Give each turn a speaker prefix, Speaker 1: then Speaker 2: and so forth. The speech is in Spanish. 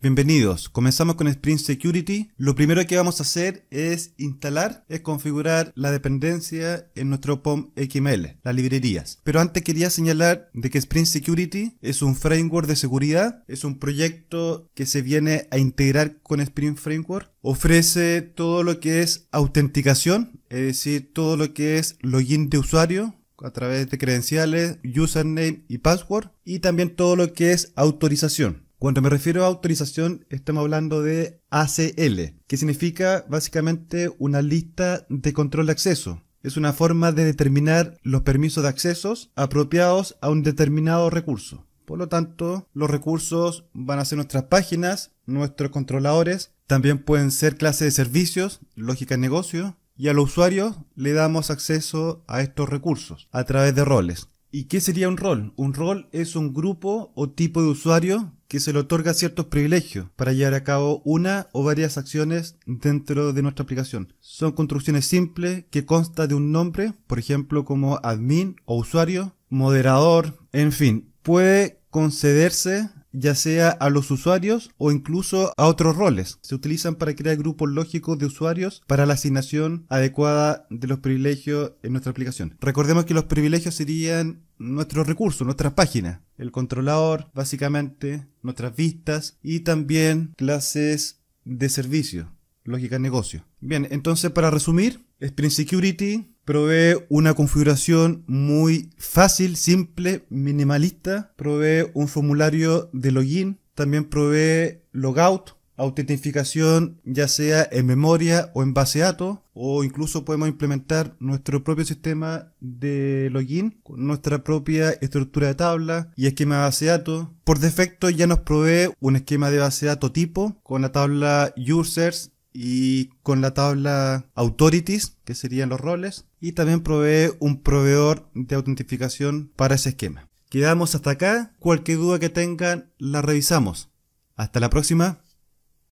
Speaker 1: Bienvenidos, comenzamos con Spring Security. Lo primero que vamos a hacer es instalar, es configurar la dependencia en nuestro POM XML, las librerías. Pero antes quería señalar de que Spring Security es un framework de seguridad, es un proyecto que se viene a integrar con Spring Framework. Ofrece todo lo que es autenticación, es decir, todo lo que es login de usuario, a través de credenciales, username y password y también todo lo que es autorización. Cuando me refiero a autorización, estamos hablando de ACL, que significa básicamente una lista de control de acceso. Es una forma de determinar los permisos de accesos apropiados a un determinado recurso. Por lo tanto, los recursos van a ser nuestras páginas, nuestros controladores, también pueden ser clases de servicios, lógica de negocio, y a los usuarios le damos acceso a estos recursos a través de roles. ¿Y qué sería un rol? Un rol es un grupo o tipo de usuario que se le otorga ciertos privilegios para llevar a cabo una o varias acciones dentro de nuestra aplicación. Son construcciones simples que consta de un nombre, por ejemplo como admin o usuario, moderador, en fin, puede concederse ya sea a los usuarios o incluso a otros roles. Se utilizan para crear grupos lógicos de usuarios para la asignación adecuada de los privilegios en nuestra aplicación. Recordemos que los privilegios serían nuestros recursos, nuestras páginas, el controlador, básicamente, nuestras vistas y también clases de servicio, lógica de negocio. Bien, entonces para resumir, Spring Security provee una configuración muy fácil, simple, minimalista, provee un formulario de login, también provee logout, autentificación ya sea en memoria o en base de datos o incluso podemos implementar nuestro propio sistema de login con nuestra propia estructura de tabla y esquema de base de datos. Por defecto ya nos provee un esquema de base de datos tipo con la tabla users y con la tabla authorities, que serían los roles, y también provee un proveedor de autentificación para ese esquema. Quedamos hasta acá, cualquier duda que tengan la revisamos. Hasta la próxima.